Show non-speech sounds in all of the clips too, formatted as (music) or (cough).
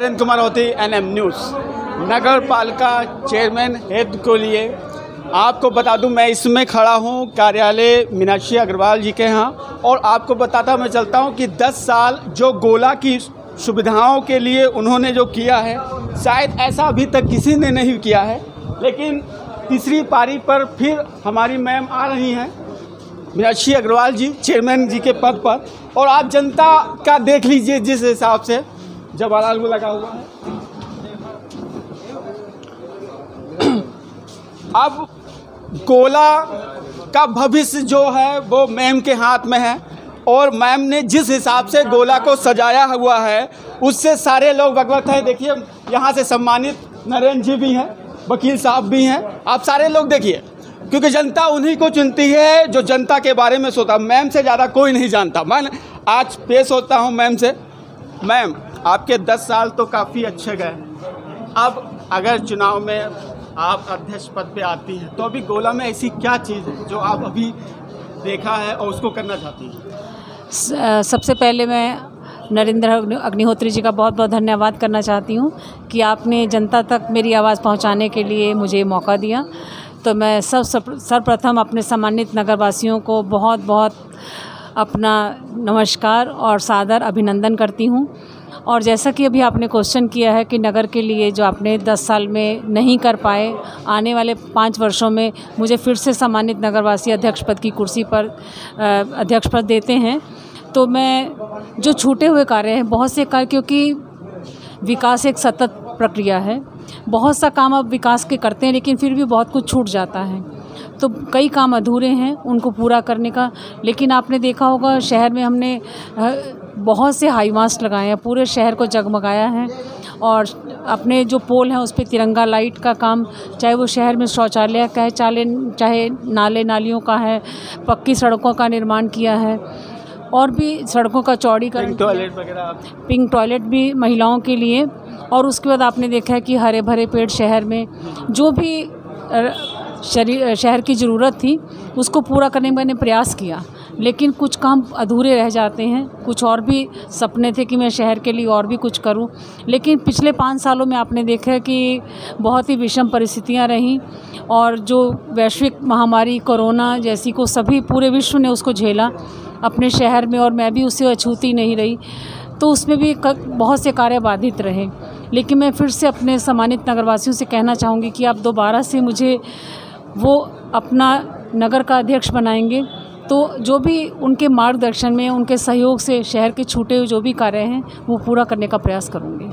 नरेंद्र कुमार होती N M news नगर पालिका chairman head को लिए आपको बता दूँ, मैं इसमें खड़ा हूँ, कार्यालय मीनाक्षी अग्रवाल जी के यहाँ। और आपको बताता मैं चलता हूँ कि 10 साल जो गोला की सुविधाओं के लिए उन्होंने जो किया है, शायद ऐसा अभी तक किसी ने नहीं किया है। लेकिन तीसरी पारी पर फिर हमारी मैम आ रही हैं, मीनाक्षी अग्रवाल जी, चेयरमैन जी के पद पर। और आप जनता का देख लीजिए जिस हिसाब से जवाहरलाल को लगा हुआ है। (clears throat) अब गोला का भविष्य जो है, वो मैम के हाथ में है और मैम ने जिस हिसाब से गोला को सजाया हुआ है, उससे सारे लोग भगवत हैं। देखिए, यहाँ से सम्मानित नरेंद्र जी भी हैं, वकील साहब भी हैं। आप सारे लोग देखिए, क्योंकि जनता उन्हीं को चुनती है जो जनता के बारे में सोता। मैम से ज़्यादा कोई नहीं जानता। मैं आज पेश होता हूँ मैम से। मैम, आपके दस साल तो काफ़ी अच्छे गए। अब अगर चुनाव में आप अध्यक्ष पद पे आती हैं तो अभी गोला में ऐसी क्या चीज़ है जो आप अभी देखा है और उसको करना चाहती हैं? सबसे पहले मैं नरेंद्र अग्निहोत्री जी का बहुत बहुत धन्यवाद करना चाहती हूँ कि आपने जनता तक मेरी आवाज़ पहुँचाने के लिए मुझे मौका दिया। तो मैं सब सर्वप्रथम अपने सम्मानित नगरवासियों को बहुत बहुत अपना नमस्कार और सादर अभिनंदन करती हूँ। और जैसा कि अभी आपने क्वेश्चन किया है कि नगर के लिए जो आपने 10 साल में नहीं कर पाए, आने वाले पाँच वर्षों में मुझे फिर से सम्मानित नगरवासी अध्यक्ष पद की कुर्सी पर अध्यक्ष पद देते हैं। तो मैं जो छूटे हुए कार्य हैं, बहुत से कार्य क्योंकि विकास एक सतत प्रक्रिया है। बहुत सा काम अब विकास के करते हैं, लेकिन फिर भी बहुत कुछ छूट जाता है। तो कई काम अधूरे हैं उनको पूरा करने का लेकिन आपने देखा होगा शहर में हमने बहुत से हाई मास्ट लगाए हैं पूरे शहर को जगमगाया है और अपने जो पोल हैं उस पर तिरंगा लाइट का काम चाहे वो शहर में शौचालय का है चाले चाहे नाले नालियों का है पक्की सड़कों का निर्माण किया है और भी सड़कों का चौड़ीकरण किया। टॉयलेट वगैरह पिंक टॉयलेट भी महिलाओं के लिए और उसके बाद आपने देखा है कि हरे भरे पेड़ शहर में जो भी शरीर शहर की ज़रूरत थी, उसको पूरा करने में मैंने प्रयास किया। लेकिन कुछ काम अधूरे रह जाते हैं, कुछ और भी सपने थे कि मैं शहर के लिए और भी कुछ करूँ। लेकिन पिछले पाँच सालों में आपने देखा कि बहुत ही विषम परिस्थितियाँ रहीं और जो वैश्विक महामारी, कोरोना जैसी को सभी, पूरे विश्व ने उसको झेला, अपने शहर में और मैं भी उससे अछूती नहीं रही तो उसमें भी बहुत से कार्य बाधित रहे। लेकिन मैं फिर से अपने सम्मानित नगरवासियों से कहना चाहूँगी कि आप दोबारा से मुझे वो अपना नगर का अध्यक्ष बनाएँगे। तो जो भी उनके मार्गदर्शन में उनके सहयोग से शहर के छूटे हुए जो भी कार्य हैं वो पूरा करने का प्रयास करूँगी।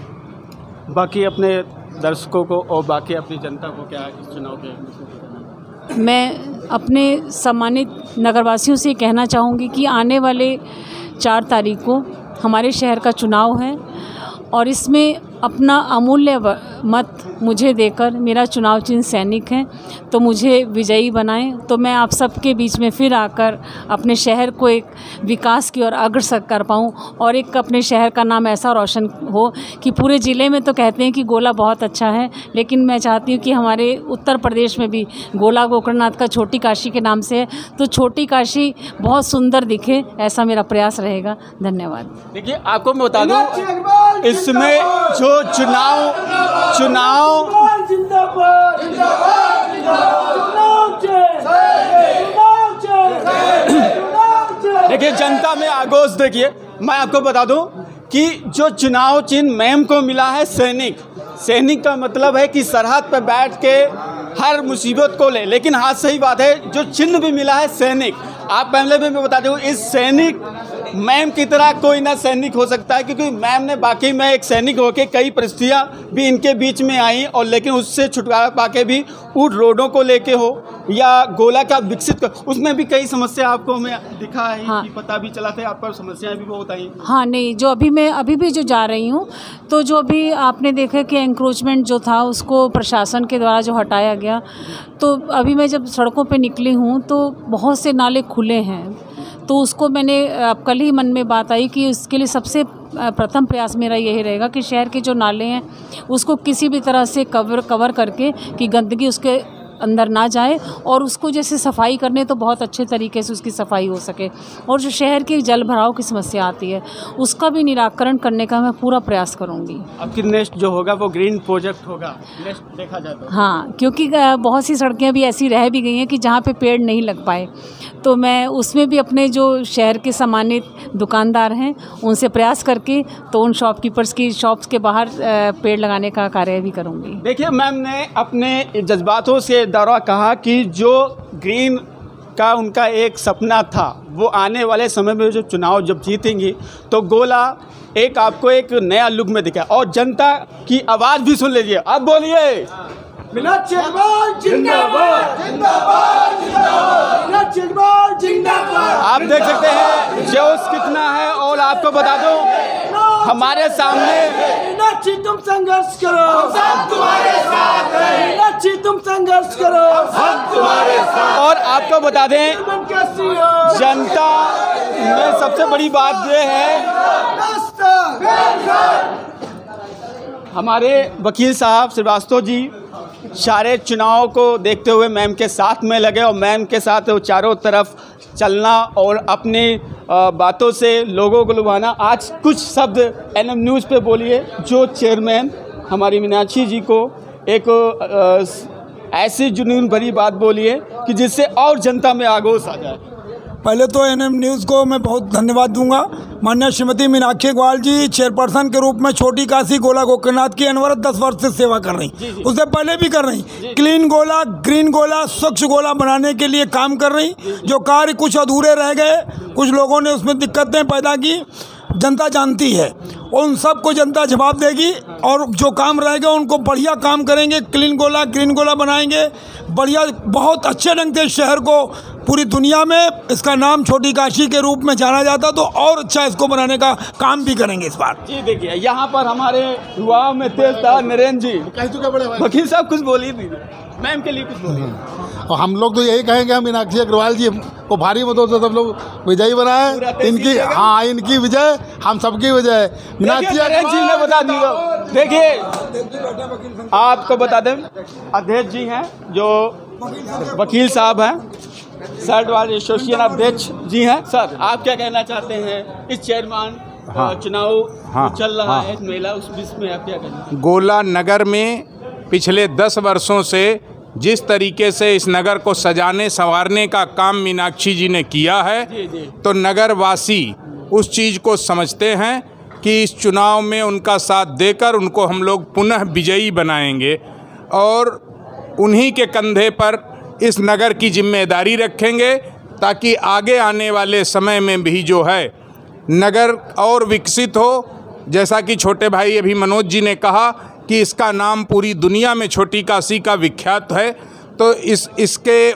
बाकी अपने दर्शकों को और बाकी अपनी जनता को क्या इस चुनाव के मैं अपने सम्मानित नगरवासियों से कहना चाहूँगी कि आने वाले चार तारीख को हमारे शहर का चुनाव है और इसमें अपना अमूल्य मत मुझे देकर मेरा चुनाव चिन्ह सैनिक है तो मुझे विजयी बनाएँ। तो मैं आप सबके बीच में फिर आकर अपने शहर को एक विकास की ओर अग्रसर कर पाऊँ और एक अपने शहर का नाम ऐसा रोशन हो कि पूरे ज़िले में तो कहते हैं कि गोला बहुत अच्छा है लेकिन मैं चाहती हूँ कि हमारे उत्तर प्रदेश में भी गोला गोकर्णनाथ का छोटी काशी के नाम से है। तो छोटी काशी बहुत सुंदर दिखे ऐसा मेरा प्रयास रहेगा। धन्यवाद। देखिए आपको मैं बता दूँ इसमें जो चुनाव चुनाव। देखिए जनता में आगोश देखिए। मैं आपको बता दूँ कि जो चुनाव चिन्ह मैम को मिला है सैनिक। सैनिक का मतलब है कि सरहद पर बैठ के हर मुसीबत को ले। लेकिन हाँ सही बात है जो चिन्ह भी मिला है सैनिक। आप पहले भी मैं बता दूँ इस सैनिक मैम की तरह कोई ना सैनिक हो सकता है क्योंकि मैम ने बाकी में एक सैनिक होके कई परिस्थितियाँ भी इनके बीच में आई और लेकिन उससे छुटकारा पाके भी उन रोडों को लेके हो या गोला का विकसित कर उसमें भी कई समस्या आपको हमें दिखा है हाँ। कि पता भी चला था आपका समस्याएँ भी बहुत आई हाँ नहीं जो अभी मैं अभी भी जो जा रही हूँ तो जो अभी आपने देखा कि इंक्रोचमेंट जो था उसको प्रशासन के द्वारा जो हटाया गया तो अभी मैं जब सड़कों पर निकली हूँ तो बहुत से नाले खुले हैं तो उसको मैंने कल ही मन में बात आई कि उसके लिए सबसे प्रथम प्रयास मेरा यही रहेगा कि शहर के जो नाले हैं, उसको किसी भी तरह से कवर कवर करके कि गंदगी उसके अंदर ना जाए और उसको जैसे सफ़ाई करने तो बहुत अच्छे तरीके से उसकी सफ़ाई हो सके। और जो शहर के जल भराव की समस्या आती है उसका भी निराकरण करने का मैं पूरा प्रयास करूँगी। अब की नेक्स्ट जो होगा वो ग्रीन प्रोजेक्ट होगा? नेक्स्ट देखा जाए तो। हाँ क्योंकि बहुत सी सड़कें भी ऐसी रह भी गई हैं कि जहाँ पे पेड़ नहीं लग पाए। तो मैं उसमें भी अपने जो शहर के सम्मानित दुकानदार हैं उनसे प्रयास करके तो उन शॉपकीपर्स की शॉप्स के बाहर पेड़ लगाने का कार्य भी करूँगी। देखिए मैम ने अपने जज्बातों से दौरा कहा कि जो ग्रीन का उनका एक सपना था वो आने वाले समय में जो चुनाव जब जीतेंगी तो गोला एक आपको एक नया लुक में दिखा। और जनता की आवाज़ भी सुन लीजिए। अब बोलिए। मीनाक्षी अग्रवाल जिंदाबाद। जिंदाबाद जिंदाबाद मीनाक्षी अग्रवाल जिंदाबाद। आप देख सकते हैं जोश कितना है और आपको बता दूँ हमारे सामने मीनाक्षी तुम संघर्ष करो। हम तुम्हारे साथ हैं। मीनाक्षी तुम संघर्ष करो। हम तुम्हारे साथ। और आपको बता दें जनता में सबसे बड़ी बात यह है हमारे वकील साहब श्रीवास्तव जी सारे चुनाव को देखते हुए मैम के साथ में लगे और मैम के साथ वो चारों तरफ़ चलना और अपनी बातों से लोगों को लुभाना। आज कुछ शब्द एन एम न्यूज़ पे बोलिए, जो चेयरमैन हमारी मीनाक्षी जी को एक ऐसी जुनून भरी बात बोलिए कि जिससे और जनता में आगोश आ जाए। पहले तो एनएम न्यूज़ को मैं बहुत धन्यवाद दूँगा। माननीय श्रीमती मीनाक्षी ग्वाल जी चेयरपर्सन के रूप में छोटी काशी गोला गोकरनाथ की अनवरत दस वर्ष से सेवा कर रही। उससे पहले भी कर रही। क्लीन गोला ग्रीन गोला स्वच्छ गोला बनाने के लिए काम कर रही। जो कार्य कुछ अधूरे रह गए कुछ लोगों ने उसमें दिक्कतें पैदा की। जनता जानती है। उन सबको जनता जवाब देगी और जो काम रहेगा उनको बढ़िया काम करेंगे क्लीन गोला ग्रीन गोला बनाएँगे। बढ़िया बहुत अच्छे ढंग से शहर को पूरी दुनिया में इसका नाम छोटी काशी के रूप में जाना जाता तो और अच्छा इसको बनाने का काम भी करेंगे इस बार। जी देखिए यहाँ पर हमारे युवाओं में तेज था नरेंद्र जी वकील साहब कुछ बोली दीजिए मैम के लिए कुछ बोलिए और हम लोग तो यही कहेंगे हम मीनाक्षी अग्रवाल जी को भारी मतों से सब लोग विजयी बनाए। इनकी हाँ इनकी विजय हम सबकी विजय। है मीनाक्षी नरेंद्र जी ने बता दिया देखिए आपको बता दें। अध्यक्ष जी हैं जो वकील साहब हैं सर्ट वार्ड एसोसिएशन अध्यक्ष जी हैं। सर आप क्या कहना चाहते हैं? इस चेयरमैन हाँ। चुनाव हाँ, चल रहा हाँ। है महिला उस बीच में आप क्या कहना गोला नगर में पिछले दस वर्षों से जिस तरीके से इस नगर को सजाने संवारने का काम मीनाक्षी जी ने किया है तो नगरवासी उस चीज़ को समझते हैं कि इस चुनाव में उनका साथ देकर उनको हम लोग पुनः विजयी बनाएँगे और उन्हीं के कंधे पर इस नगर की ज़िम्मेदारी रखेंगे ताकि आगे आने वाले समय में भी जो है नगर और विकसित हो। जैसा कि छोटे भाई अभी मनोज जी ने कहा कि इसका नाम पूरी दुनिया में छोटी काशी का विख्यात है। तो इस, इसके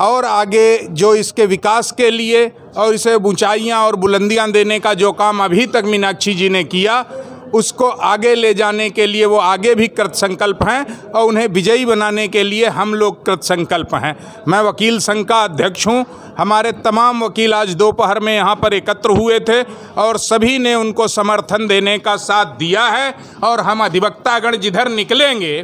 और आगे जो इसके विकास के लिए और इसे ऊंचाइयाँ और बुलंदियाँ देने का जो काम अभी तक मीनाक्षी जी ने किया उसको आगे ले जाने के लिए वो आगे भी कृत संकल्प हैं और उन्हें विजयी बनाने के लिए हम लोग कृत संकल्प हैं। मैं वकील संघ का अध्यक्ष हूँ। हमारे तमाम वकील आज दोपहर में यहाँ पर एकत्र हुए थे और सभी ने उनको समर्थन देने का साथ दिया है और हम अधिवक्तागण जिधर निकलेंगे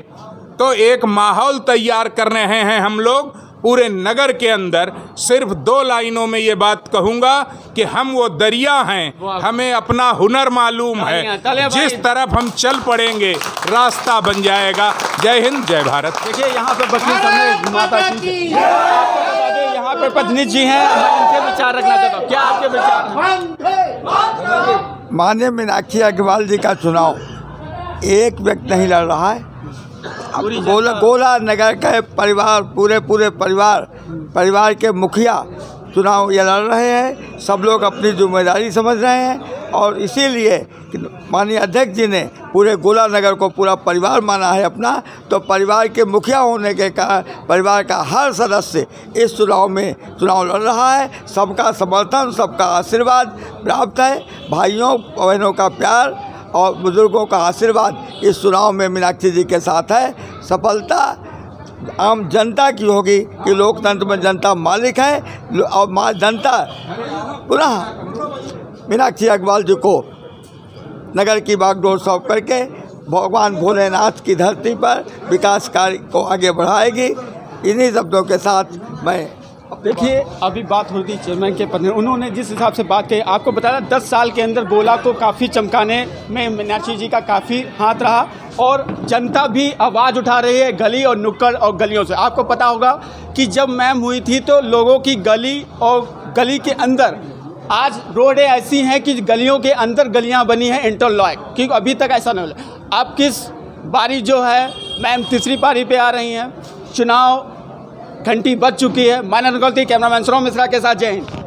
तो एक माहौल तैयार कर रहे हैं हम लोग। पूरे नगर के अंदर सिर्फ़ दो लाइनों में ये बात कहूँगा कि हम वो दरिया हैं हमें अपना हुनर मालूम है। जिस तरफ़ हम चल पड़ेंगे रास्ता बन जाएगा। जय हिंद जय भारत। देखिए यहाँ पे साहब माता जी यहाँ पे पत्नी जी हैं मैं इनके विचार रखना चाहता हूँ। क्या आपके विचार हैं? माननीय मीनाक्षी अग्रवाल जी का चुनाव एक व्यक्ति नहीं लड़ रहा है गोला गोला नगर के परिवार पूरे पूरे परिवार परिवार के मुखिया चुनाव ये लड़ रहे हैं। सब लोग अपनी ज़िम्मेदारी समझ रहे हैं और इसीलिए माननीय अध्यक्ष जी ने पूरे गोला नगर को पूरा परिवार माना है अपना। तो परिवार के मुखिया होने के कारण परिवार का हर सदस्य इस चुनाव में चुनाव लड़ रहा है। सबका समर्थन सबका आशीर्वाद प्राप्त है। भाइयों बहनों का प्यार और बुज़ुर्गों का आशीर्वाद इस चुनाव में मीनाक्षी जी के साथ है। सफलता आम जनता की होगी कि लोकतंत्र में जनता मालिक है। और जनता पुनः मीनाक्षी अग्रवाल जी को नगर की बागडोर सौंप करके भगवान भोलेनाथ की धरती पर विकास कार्य को आगे बढ़ाएगी। इन्हीं शब्दों के साथ मैं देखिए, अभी बात हो रही चेयरमैन के पद उन्होंने जिस हिसाब से बात कही, आपको बताया दस साल के अंदर गोला को काफ़ी चमकाने में मीनाक्षी जी का काफ़ी हाथ रहा और जनता भी आवाज़ उठा रही है गली और नुक्कड़ और गलियों से। आपको पता होगा कि जब मैम हुई थी तो लोगों की गली और गली के अंदर, आज रोडें ऐसी हैं कि गलियों के अंदर गलियाँ बनी हैं इंटरलॉक क्योंकि अभी तक ऐसा नहीं हो आप किस बारी जो है, मैम तीसरी पारी पे आ रही हैं, चुनाव घंटी बज चुकी है। मैंने गलती कैमरामैन सुरम मिश्रा के साथ जय हिंद।